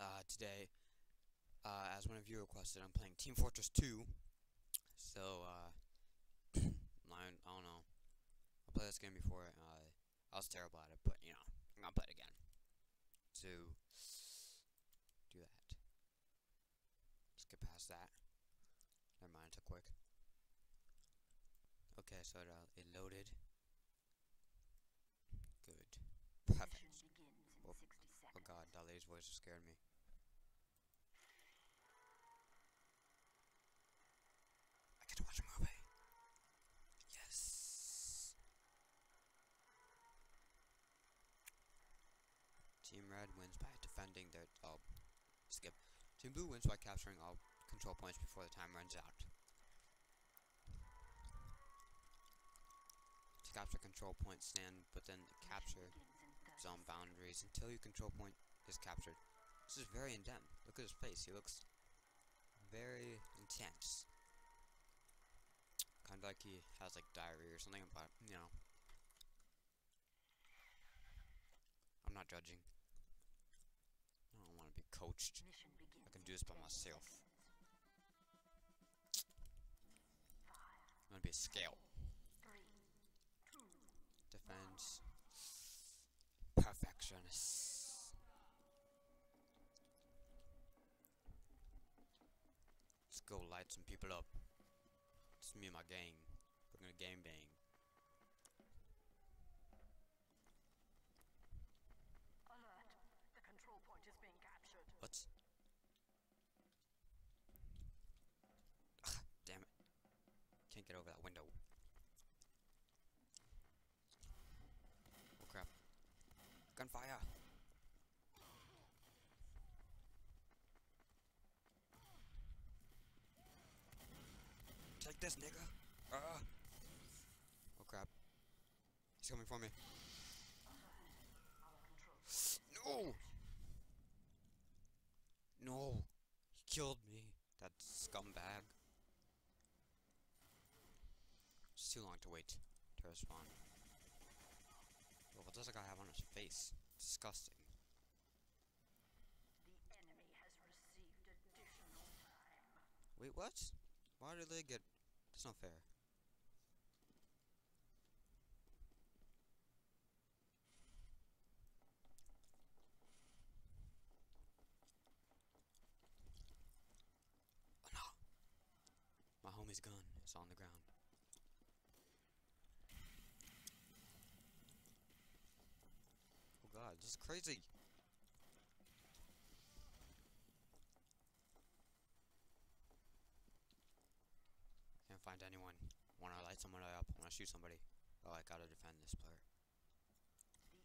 Uh, today, uh, as one of you requested, I'm playing Team Fortress 2. So, uh, I, I don't know. I played this game before. Uh, I was terrible at it, but you know, I'm gonna play it again. To do that. Let's get past that. Never mind, it took quick. Okay, so it, uh, it loaded. Good. Perfect. Mission begins in Oh, Oh god, that lady's voice scared me. I get to watch a movie. Yes. Team Red wins by their. Oh, skip. Team Blue wins by capturing all control points before the time runs out. To capture control points, stand within the capture Mission begins in 30 zone boundaries until your control point is captured. This is very in depth. Look at his face. He looks very intense. Kind of like he has like diarrhea or something, but you know. I'm not judging. I don't want to be coached. I can do this by myself. I'm gonna be a scout. Defense. Perfectionist. Let's go light some people up. It's me and my gang. We're gonna gang bang. alert. The control point is being captured. What? Ugh, damn it. Can't get over that window. Oh crap. Gunfire! Take this, nigga! Uh. Oh crap. He's coming for me. No! No! He killed me. That scumbag. It's too long to wait to respond. Yo, what does that guy have on his face? Disgusting. The enemy has received additional time. Wait, what? Why did they get... That's not fair. Oh no! My homie's gun is on the ground. Oh god, this is crazy! Can't find anyone. Wanna light someone up? Wanna shoot somebody? Oh, I gotta defend this player.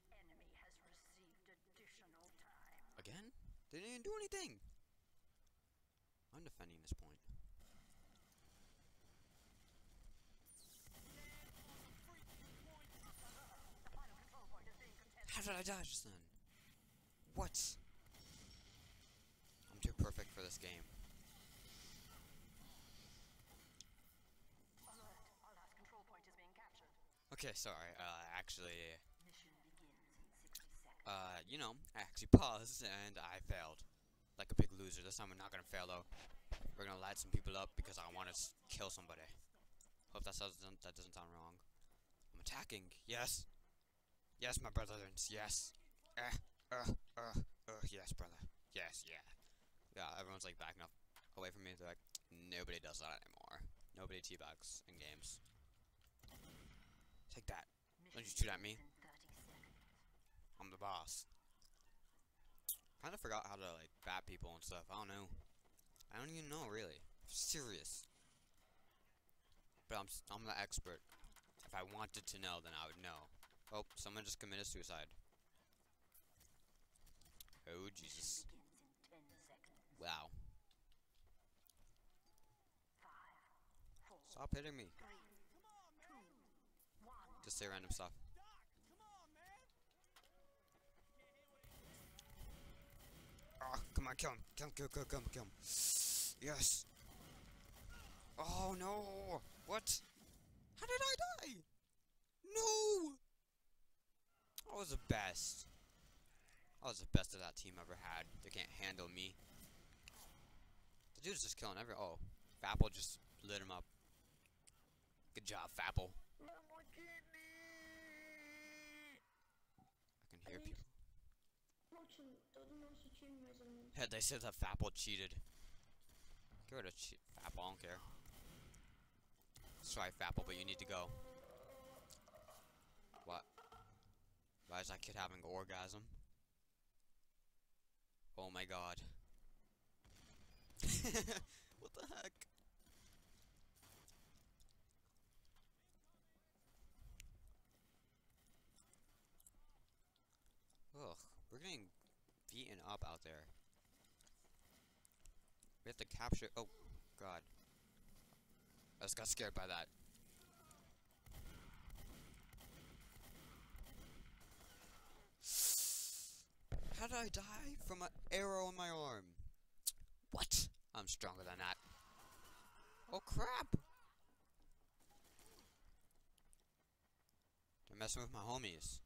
The enemy has received additional time. Again? They didn't do anything! I'm defending this point. Did I die just then? What? I'm too perfect for this game. Alert. Control point is being captured. Okay, sorry. Uh, actually, Mission begins in 60 seconds. uh, you know, I actually paused and I failed. Like a big loser. This time we're not gonna fail though. We're gonna light some people up because I want to kill somebody. Hope that doesn't that doesn't sound wrong. I'm attacking. Yes. Yes, my brothers. Yes. Uh, uh, uh, uh, yes, brother. Yes, yeah. Yeah, everyone's like backing up away from me. They're like, nobody does that anymore. Nobody teabags in games. Take that. Mission you shoot at me. begins in 30 seconds. I'm the boss. Kind of forgot how to like bat people and stuff. I don't know. I don't even know really. Serious. But I'm I'm the expert. If I wanted to know, then I would know. Oh, someone just committed suicide. Oh Jesus! Mission begins in 10 seconds. Wow. Stop hitting me. Just say random stuff. Ah, come on, kill him. Kill him, kill, kill, kill him, kill him. Yes. Oh, no. What? How did I die? I was the best. I was the best of that team ever had. They can't handle me. The dude's just killing every- oh. Fapple just lit him up. Good job, Fapple. I can hear people. Yeah, they said that Fapple cheated. Get rid of che Fapple, I don't care. Sorry, Fapple, but you need to go. Why is that kid having an orgasm? Oh my god. what the heck? Ugh, we're getting beaten up out there. We have to capture. Oh, God. I just got scared by that. How did I die from an arrow in my arm? What? I'm stronger than that. Oh crap! They're messing with my homies.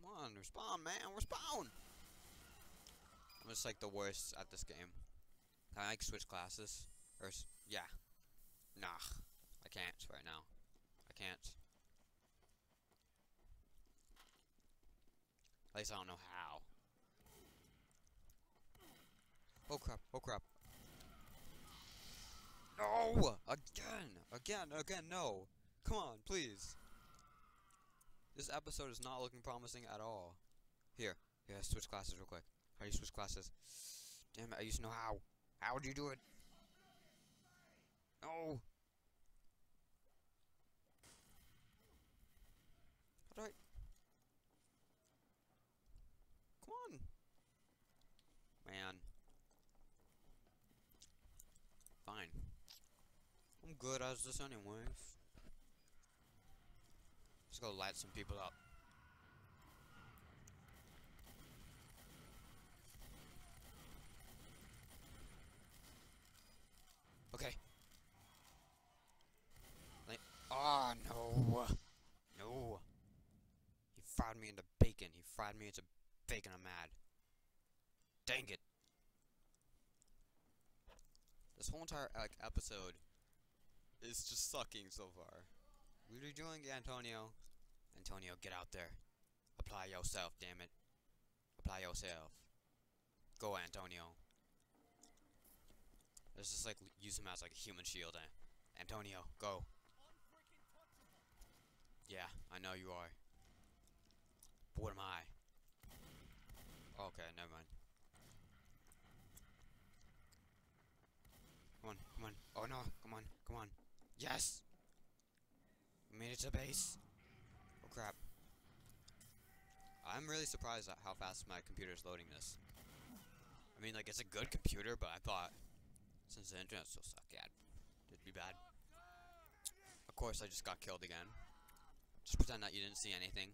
Come on, respawn, man, respawn! I'm just like the worst at this game. Can I like switch classes? Or s- yeah. Nah. I can't right now. I can't. At least I don't know how. Oh crap, oh crap. No! Again! Again, again, no! Come on, please! This episode is not looking promising at all. Here, yeah, switch classes real quick. How do you switch classes? Damn it, I used to know how. How would you do it? No! How do I... Come on! Man. Fine. I'm good as this anyways. Let's go light some people up. Okay. Like, oh no, no. He fried me into bacon. He fried me into bacon. I'm mad. Dang it. This whole entire like episode is just sucking so far. What are you doing, Antonio? Antonio, get out there. Apply yourself, damn it. Apply yourself. Go, Antonio. Let's just like use him as like a human shield. Eh? Antonio, go. Yeah, I know you are. But what am I? Okay, never mind. Come on, come on. Oh no, come on. Yes! We made it to base. Oh crap. I'm really surprised at how fast my computer is loading this. I mean, like, it's a good computer, but I thought since the internet's so suck, yeah, it'd be bad. Of course, I just got killed again. Just pretend that you didn't see anything.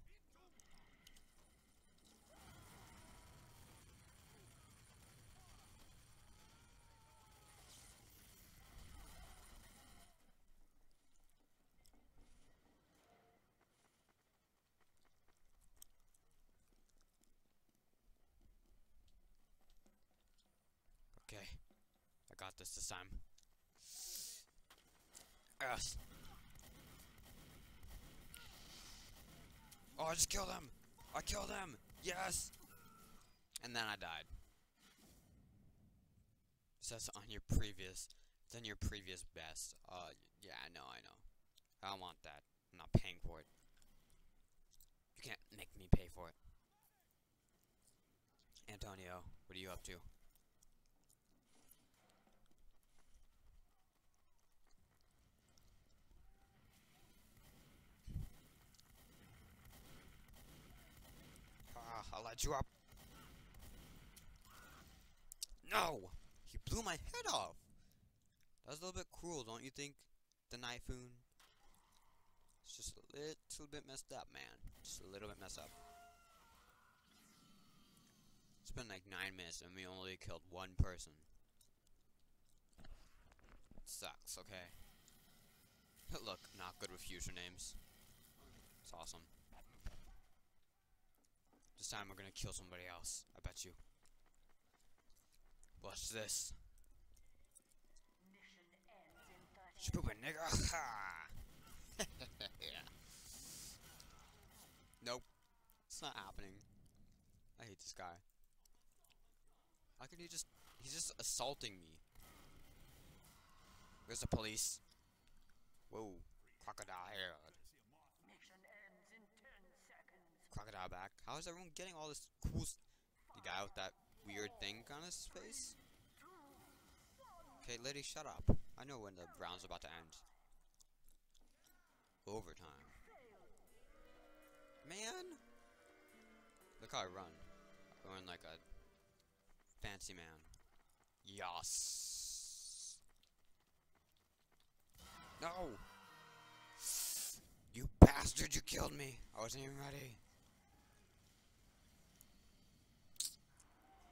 Okay. I got this this time. Yes. Oh, I just killed him! I killed him! Yes! And then I died. So that's on your previous, it's on your previous best. Uh, yeah, I know, I know. I don't want that. I'm not paying for it. You can't make me pay for it. Antonio, what are you up to? Up. No! He blew my head off! That was a little bit cruel, don't you think? The Typhoon? It's just a little bit messed up, man. Just a little bit messed up. It's been like nine minutes and we only killed one person. sucks, okay? Look, not good with usernames. It's awesome. This time we're gonna kill somebody else. I bet you. What's this? Mission ends in 30 Stupid nigga. Ha! yeah. Nope. It's not happening. I hate this guy. How can he just he's just assaulting me? Where's the police? Whoa. Crocodile Crocodile back. How is everyone getting all this cool The guy with that weird thing on his face? Okay, lady, shut up. I know when the round's about to end. Overtime. Man! Look how I run. I run like a fancy man. Yas. No! You bastard, you killed me! I wasn't even ready.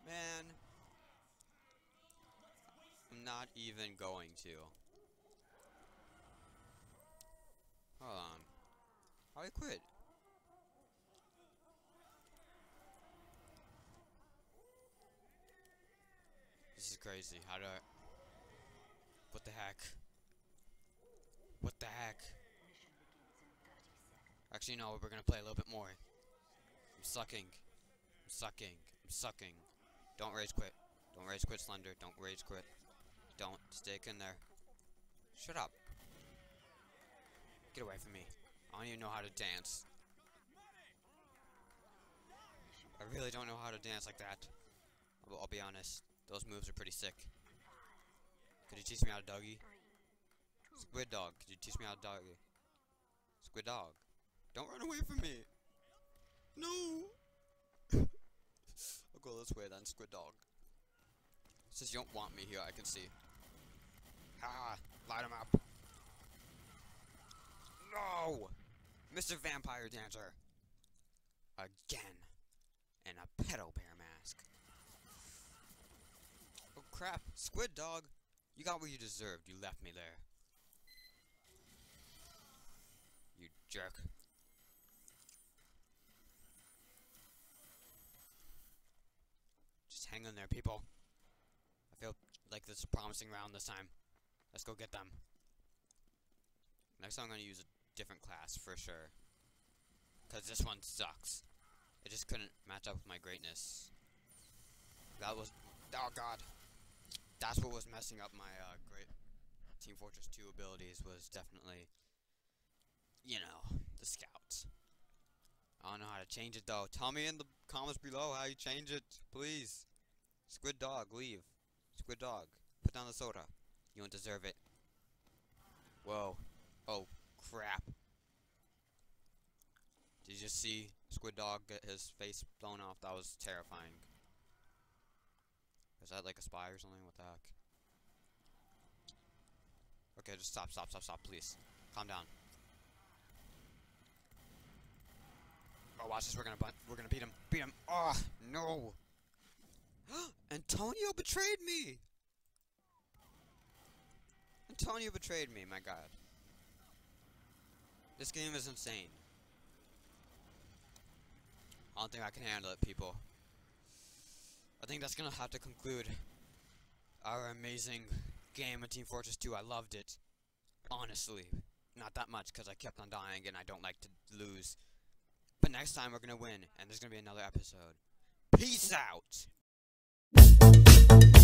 Man. I'm not even going to. Hold on. How do I quit? This is crazy. How do I... What the heck? What the heck? Mission begins in 30 seconds. Actually, no, we're gonna play a little bit more. I'm sucking. I'm sucking. I'm sucking. Don't raise quit. Don't raise quit, Slender. Don't raise quit. Don't stick in there. Shut up. Get away from me. I don't even know how to dance. I really don't know how to dance like that. I'll, I'll be honest. Those moves are pretty sick. Could you teach me how to doggy? Squid dog. Could you teach me how to doggy? Squid dog. Don't run away from me. No. Go this way then, squid dog. Since you don't want me here, I can see. Ah, light him up. No! Mr. Vampire Dancer. Again. And a pedo bear mask. Oh crap, squid dog. You got what you deserved. You left me there. You jerk. Just hang in there, people. I feel like this is a promising round this time. Let's go get them. Next time I'm gonna use a different class for sure. Cause this one sucks. It just couldn't match up with my greatness. That was oh god. That's what was messing up my uh, great Team Fortress 2 abilities was definitely you know, the scouts. I don't know how to change it though. Tell me in the comments below how you change it, please. Squid dog, leave. Squid dog, put down the soda. You don't deserve it. Whoa. Oh, crap. Did you just see Squid Dog get his face blown off? That was terrifying. Is that like a spy or something? What the heck? Okay, just stop, stop, stop, stop, please. Calm down. Oh, watch this. We're gonna, we're gonna beat him. Beat him. Oh, no. Antonio betrayed me. Antonio betrayed me, my god. This game is insane. I don't think I can handle it, people. I think that's gonna have to conclude our amazing game of Team Fortress 2. I loved it. Honestly. Not that much, because I kept on dying and I don't like to lose. But next time we're gonna win, and there's gonna be another episode. Peace out! Thank you.